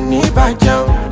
ní bàjẹ́ o.